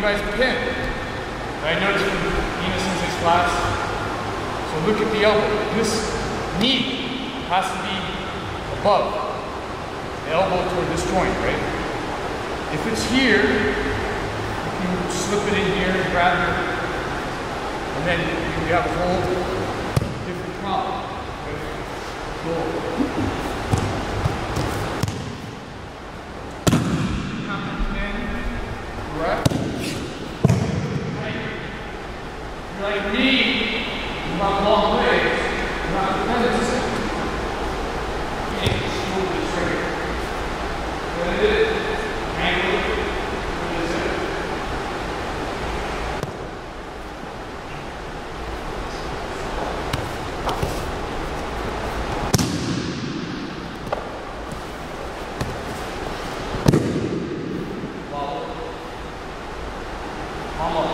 you guys pin, I noticed from Deena Sensei's class, so look at the elbow. This knee has to be above the elbow toward this joint, right? If it's here, you can slip it in here and grab it, and then you have a whole different problem. Cool. Right? You're like me, you have long legs, you have dependence. You can't just move this trigger. What it is, angle it, what is it? Follow. Palm up.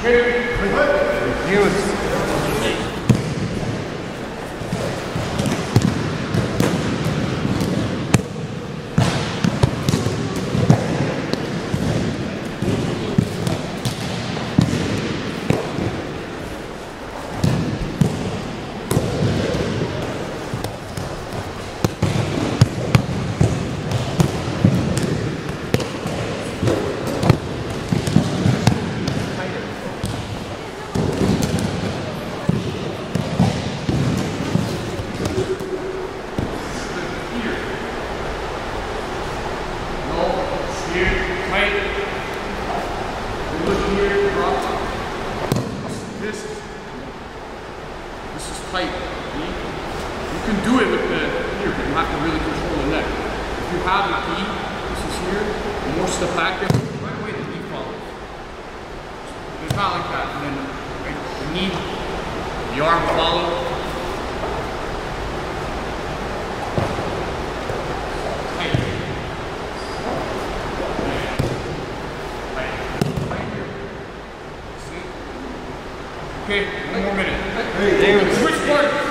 Okay. No, it's here, tight. You look here, drop. This, this is tight. See? You can do it with the here, but you have to really control the neck. If you have key, this is here, the more stuff back there, right away the knee follows. It's not like that. And then right, the knee, the arm follow. Tight. Okay, one more minute. Hey, switch part.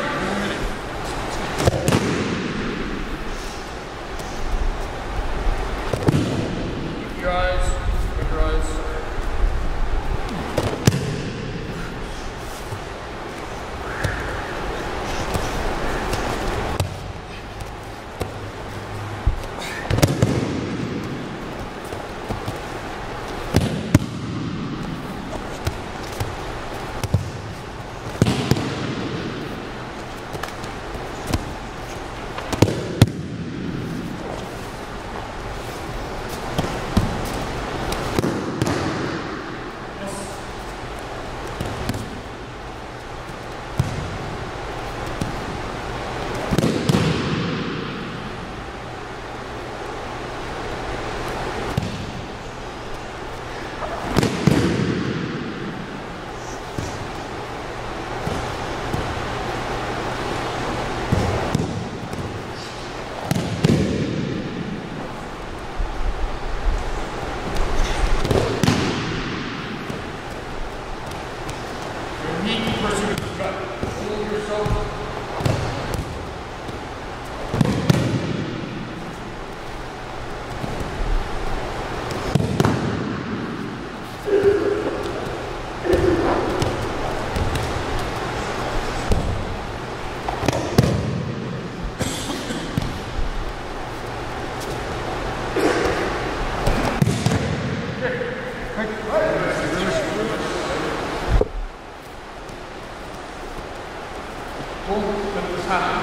Boom, look this happen.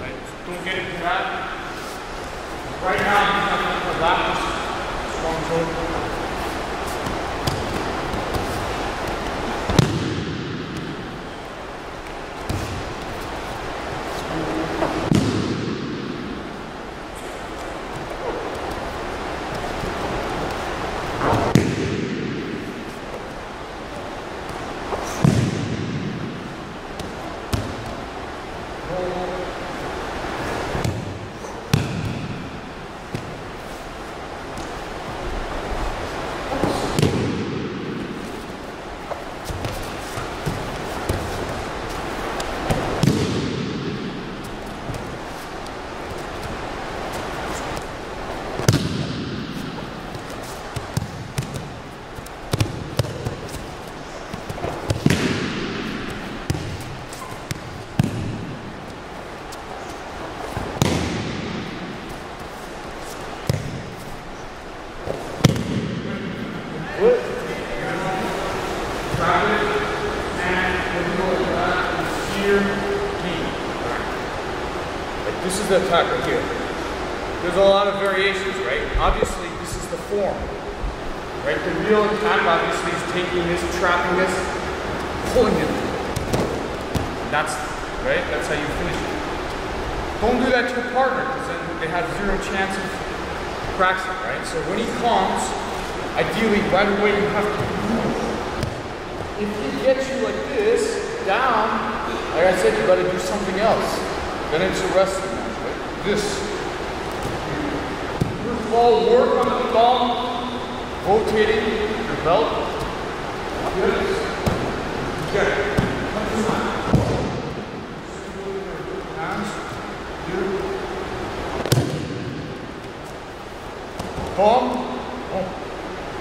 Right, don't get into that. Right now, you're not going to relax. Strong shoulder. This is the here. There's a lot of variations, right? Obviously, this is the form. Right? The real attack obviously is taking this, trapping this, pulling it. That's right? That's how you finish it. Don't do that to your partner, because then they have zero chance of practicing, right? So when he comes, ideally right away you have to move. If he gets you like this, down, like I said, you gotta do something else. Then it's a wrestling? This. First of all, work on the thumb, rotating your belt. This. Okay. Come. Thumb. Oh.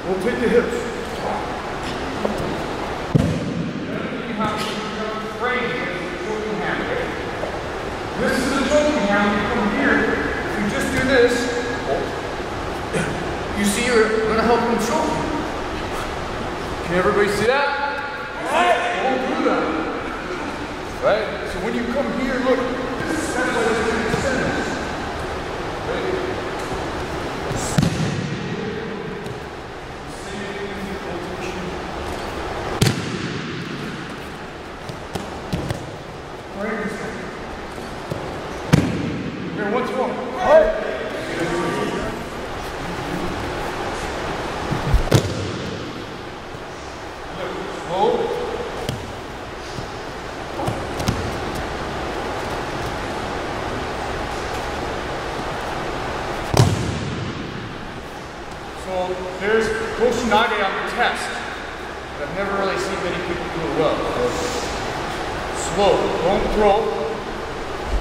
Rotate the hips. Then you have to frame this choking hand, right? This is the choking hand. You come here. If you just do this, you see you're gonna help him choke you. Can everybody see that? That. Right? So when you come here, look, this is kind of like a extend this. Right? Right this way. Here, once more. Slow. So there's On the test. But I've never really seen many people do it well. Slow. Don't throw.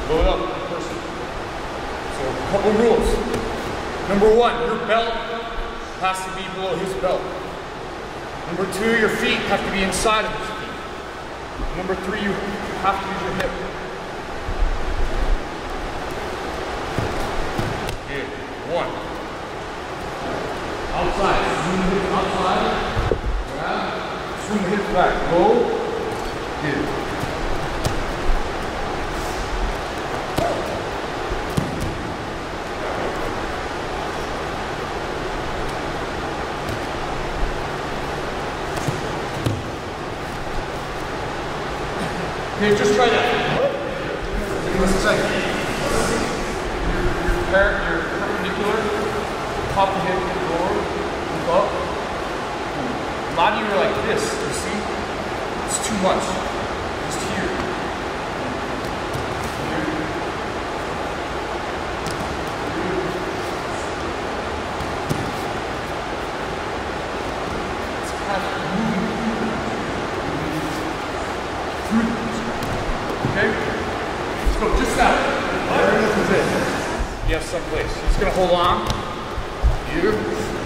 Load up the person. So a couple rules. Number one, your belt has to be below his belt. Number two, your feet have to be inside of his feet. Number three, you have to use your hip. Good. One. Outside. Swing hips outside. Grab. Swing the back. Go. Good. this, you see? It's too much. Just here. Okay? So just now. There it is. You have someplace. He's going to hold on. Beautiful.